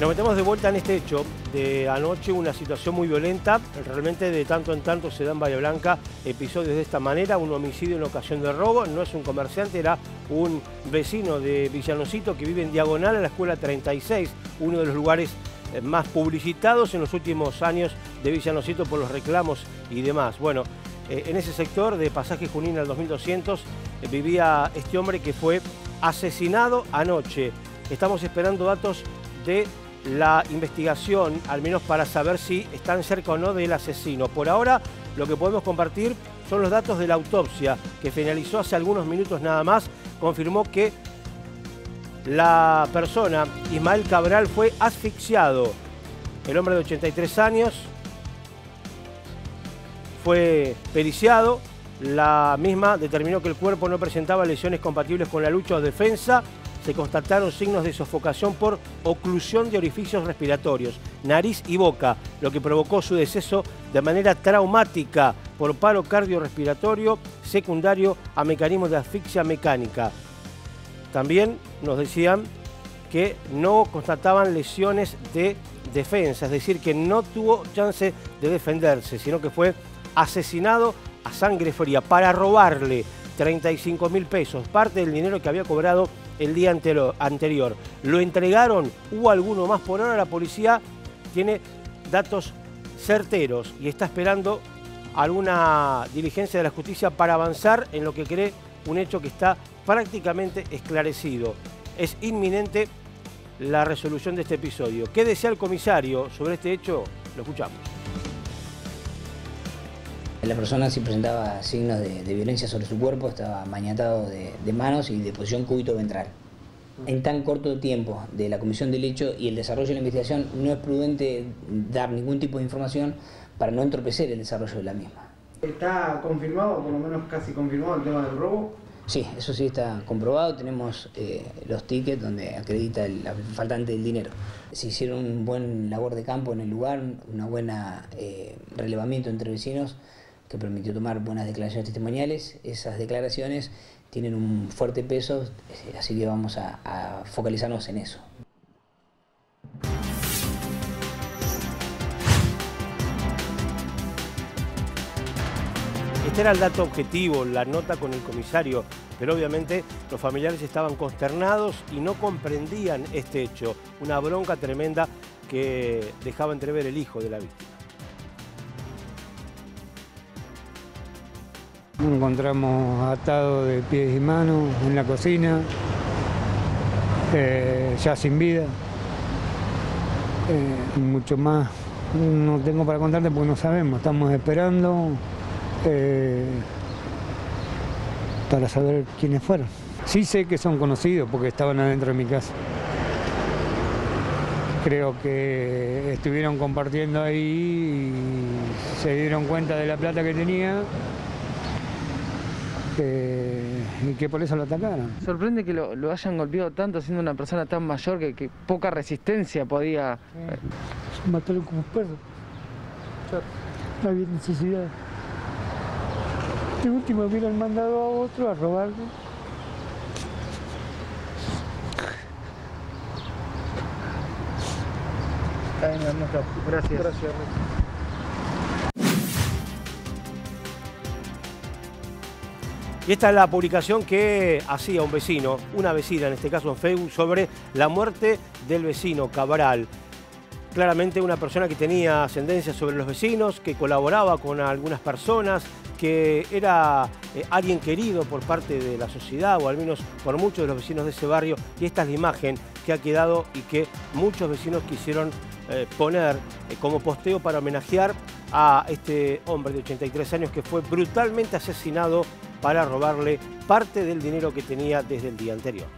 Nos metemos de vuelta en este hecho de anoche, una situación muy violenta. Realmente de tanto en tanto se dan en Bahía Blanca episodios de esta manera, un homicidio en ocasión de robo. No es un comerciante, era un vecino de Villanocito que vive en diagonal a la escuela 36, uno de los lugares eh, más publicitados en los últimos años de Villanocito por los reclamos y demás. Bueno, eh, en ese sector de Pasaje Junín al 2200 eh, vivía este hombre que fue asesinado anoche. Estamos esperando datos de la investigación, al menos para saber si están cerca o no del asesino. Por ahora, lo que podemos compartir son los datos de la autopsia, que finalizó hace algunos minutos nada más. Confirmó que la persona, Ismael Cabral, fue asfixiado. El hombre de 83 años fue periciado. La misma determinó que el cuerpo no presentaba lesiones compatibles con la lucha o defensa se constataron signos de sofocación por oclusión de orificios respiratorios, nariz y boca, lo que provocó su deceso de manera traumática por paro cardiorrespiratorio secundario a mecanismos de asfixia mecánica. También nos decían que no constataban lesiones de defensa, es decir, que no tuvo chance de defenderse, sino que fue asesinado a sangre fría para robarle 35 mil pesos, parte del dinero que había cobrado el día anterior. Lo entregaron, hubo alguno más por ahora, la policía tiene datos certeros y está esperando alguna diligencia de la justicia para avanzar en lo que cree un hecho que está prácticamente esclarecido. Es inminente la resolución de este episodio. ¿Qué desea el comisario sobre este hecho? Lo escuchamos. La persona sí presentaba signos de, violencia sobre su cuerpo, estaba mañatado de, manos y de posición cúbito-ventral. En tan corto tiempo de la comisión del hecho y el desarrollo de la investigación, no es prudente dar ningún tipo de información para no entorpecer el desarrollo de la misma. ¿Está confirmado, por lo menos casi confirmado, el tema del robo? Sí, eso sí está comprobado. Tenemos eh, los tickets donde acredita el, faltante del dinero. Se hicieron un buen labor de campo en el lugar, una buena eh, relevamiento entre vecinos que permitió tomar buenas declaraciones testimoniales. Esas declaraciones tienen un fuerte peso, eh, así que vamos a, focalizarnos en eso. Este era el dato objetivo, la nota con el comisario, pero obviamente los familiares estaban consternados y no comprendían este hecho, una bronca tremenda que dejaba entrever el hijo de la víctima. Nos encontramos atado de pies y manos en la cocina, eh, ya sin vida. Eh, mucho más no tengo para contarte porque no sabemos, estamos esperando eh, para saber quiénes fueron. Sí sé que son conocidos porque estaban adentro de mi casa. Creo que estuvieron compartiendo ahí y se dieron cuenta de la plata que tenía y que por eso lo atacaron. Sorprende que lo, hayan golpeado tanto siendo una persona tan mayor que, poca resistencia podía... Sí. Matarlo como un perro. No había necesidad. De último hubieran mandado a otro a robarlo. Gracias. Gracias. Esta es la publicación que hacía un vecino, una vecina en este caso en Facebook, sobre la muerte del vecino Cabral. Claramente una persona que tenía ascendencia sobre los vecinos, que colaboraba con algunas personas, que era eh, alguien querido por parte de la sociedad o al menos por muchos de los vecinos de ese barrio. Y esta es la imagen que ha quedado y que muchos vecinos quisieron eh, poner eh, como posteo para homenajear a este hombre de 83 años que fue brutalmente asesinado para robarle parte del dinero que tenía desde el día anterior.